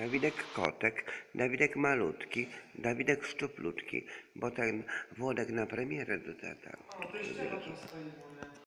Dawidek kotek, Dawidek malutki, Dawidek szczuplutki, bo ten Włodek na premierę do. O, to jeszcze.